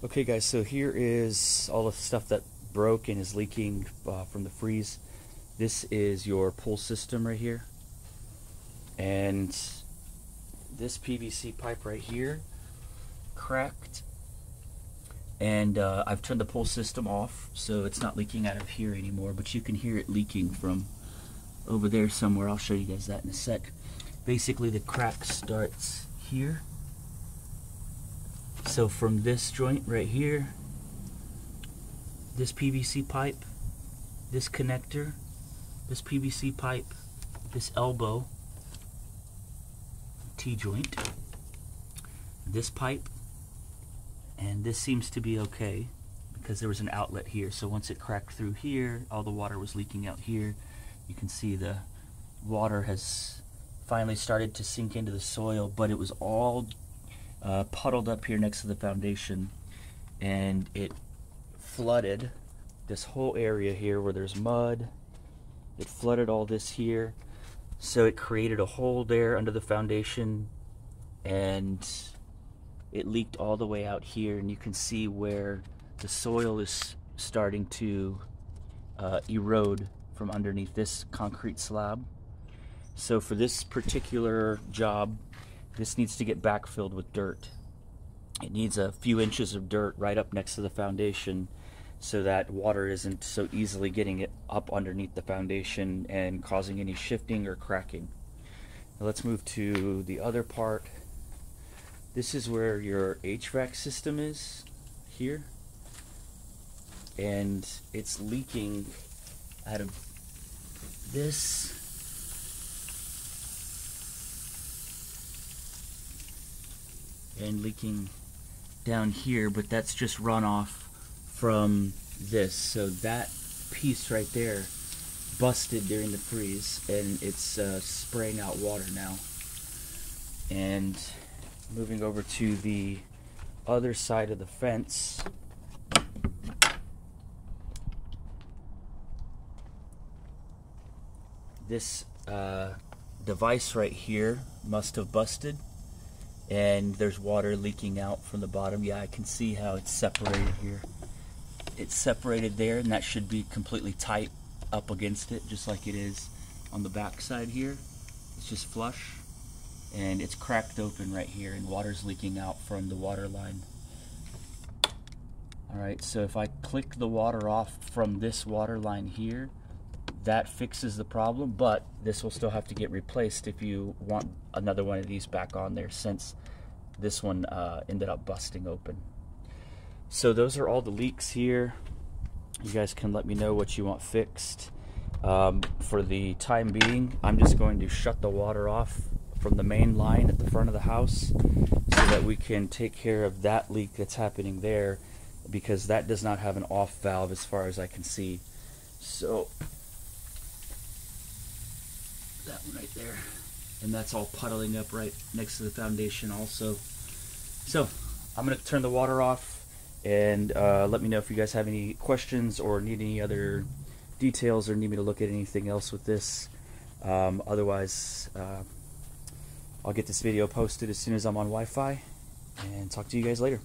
Okay guys, so here is all the stuff that broke and is leaking uh, from the freeze. This is your pull system right here. And this PVC pipe right here cracked. And uh, I've turned the pull system off so it's not leaking out of here anymore, but you can hear it leaking from over there somewhere. I'll show you guys that in a sec. Basically the crack starts here so from this joint right here, this PVC pipe, this connector, this PVC pipe, this elbow, T-joint, this pipe, and this seems to be okay because there was an outlet here. So once it cracked through here, all the water was leaking out here. You can see the water has finally started to sink into the soil, but it was all uh, puddled up here next to the foundation and it flooded this whole area here where there's mud. It flooded all this here. So it created a hole there under the foundation and it leaked all the way out here and you can see where the soil is starting to uh, erode from underneath this concrete slab. So for this particular job, this needs to get backfilled with dirt. It needs a few inches of dirt right up next to the foundation so that water isn't so easily getting it up underneath the foundation and causing any shifting or cracking. Now let's move to the other part. This is where your HVAC system is here and it's leaking out of this and leaking down here, but that's just runoff from this. So that piece right there busted during the freeze and it's uh, spraying out water now. And moving over to the other side of the fence, this uh, device right here must have busted and there's water leaking out from the bottom. Yeah, I can see how it's separated here. It's separated there, and that should be completely tight up against it, just like it is on the back side here. It's just flush, and it's cracked open right here, and water's leaking out from the water line. Alright, so if I click the water off from this water line here, that fixes the problem, but this will still have to get replaced if you want another one of these back on there since this one uh, ended up busting open. So those are all the leaks here. You guys can let me know what you want fixed. Um, for the time being, I'm just going to shut the water off from the main line at the front of the house so that we can take care of that leak that's happening there because that does not have an off valve as far as I can see. So that one right there. And that's all puddling up right next to the foundation also. So I'm going to turn the water off and uh, let me know if you guys have any questions or need any other details or need me to look at anything else with this. Um, otherwise, uh, I'll get this video posted as soon as I'm on Wi-Fi and talk to you guys later.